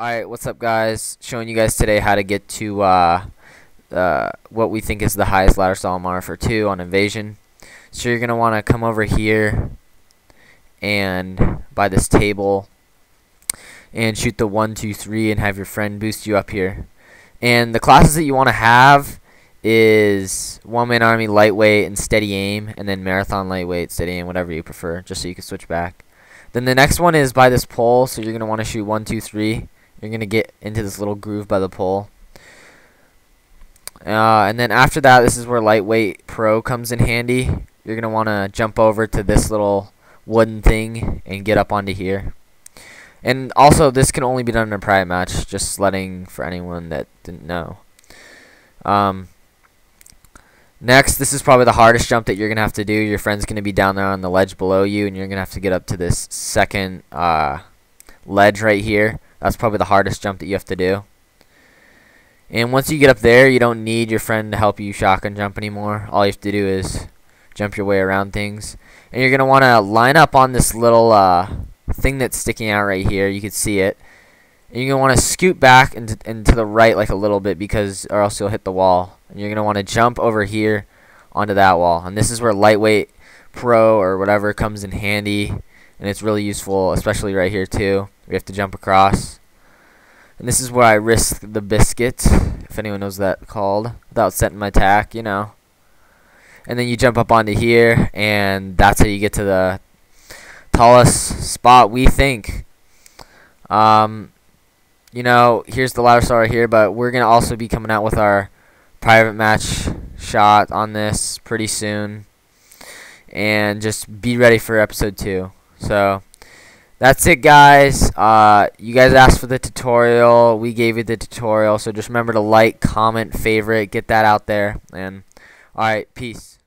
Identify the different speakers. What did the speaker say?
Speaker 1: Alright, what's up guys? Showing you guys today how to get to uh, uh, what we think is the highest ladder Salamander for 2 on Invasion. So you're going to want to come over here and by this table and shoot the one, two, three, and have your friend boost you up here. And the classes that you want to have is one man army lightweight and steady aim and then marathon lightweight steady aim whatever you prefer just so you can switch back then the next one is by this pole so you're going to want to shoot one two three you're going to get into this little groove by the pole uh, and then after that this is where lightweight pro comes in handy you're going to want to jump over to this little wooden thing and get up onto here and also this can only be done in a private match just letting for anyone that didn't know um, Next, this is probably the hardest jump that you're going to have to do. Your friend's going to be down there on the ledge below you, and you're going to have to get up to this second uh, ledge right here. That's probably the hardest jump that you have to do. And once you get up there, you don't need your friend to help you shotgun jump anymore. All you have to do is jump your way around things. And you're going to want to line up on this little uh, thing that's sticking out right here. You can see it. And you're going to want to scoot back and into the right like a little bit because or else you'll hit the wall and you're going to want to jump over here onto that wall. And this is where lightweight pro or whatever comes in handy. And it's really useful, especially right here too. We have to jump across. And this is where I risk the biscuit, if anyone knows that called, without setting my tack, you know. And then you jump up onto here, and that's how you get to the tallest spot we think. Um, you know, here's the ladder star here, but we're going to also be coming out with our private match shot on this pretty soon. And just be ready for episode 2. So, that's it guys. Uh, you guys asked for the tutorial. We gave you the tutorial. So just remember to like, comment, favorite, get that out there. And, alright, peace.